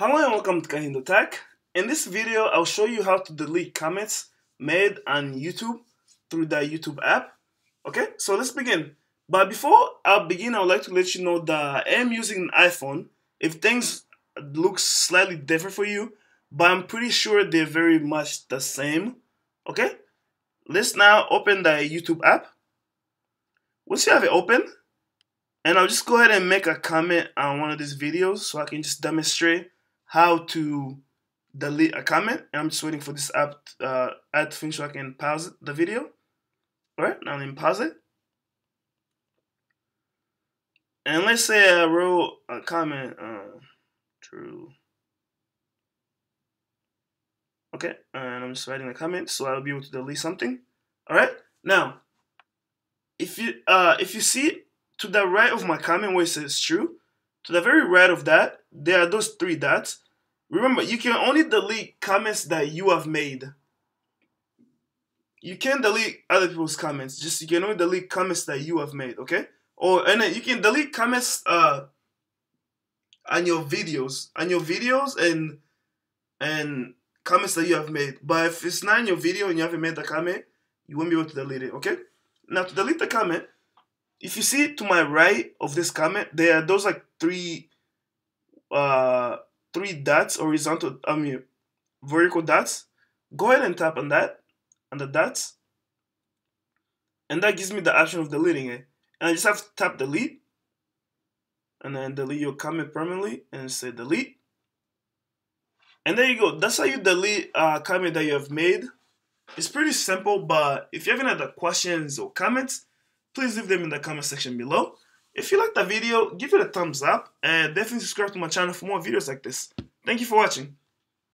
Hello and welcome to Kahindo Tech. In this video, I'll show you how to delete comments made on YouTube through the YouTube app. Okay, so let's begin. But before I begin, I would like to let you know that I am using an iPhone. If things look slightly different for you, but I'm pretty sure they're very much the same. Okay, let's now open the YouTube app. Once you have it open, and I'll just go ahead and make a comment on one of these videos so I can just demonstrate how to delete a comment. And I'm just waiting for this app uh, add to finish so I can pause the video. All right, now me pause it. And let's say I wrote a comment, uh, true. Okay, and I'm just writing a comment so I'll be able to delete something. All right, now if you uh if you see to the right of my comment where it says true, to the very right of that, there are those three dots. Remember, you can only delete comments that you have made. You can't delete other people's comments. Just you can only delete comments that you have made, okay? Or and then you can delete comments uh on your videos, on your videos and and comments that you have made. But if it's not in your video and you haven't made the comment, you won't be able to delete it, okay? Now to delete the comment, if you see to my right of this comment, there are those like three uh three dots horizontal I mean vertical dots. Go ahead and tap on that on the dots. And that gives me the option of deleting it. And I just have to tap delete and then delete your comment permanently and say delete. And there you go. That's how you delete a comment that you have made. It's pretty simple, but if you have any other questions or comments, please leave them in the comment section below. If you liked the video, give it a thumbs up and definitely subscribe to my channel for more videos like this. Thank you for watching.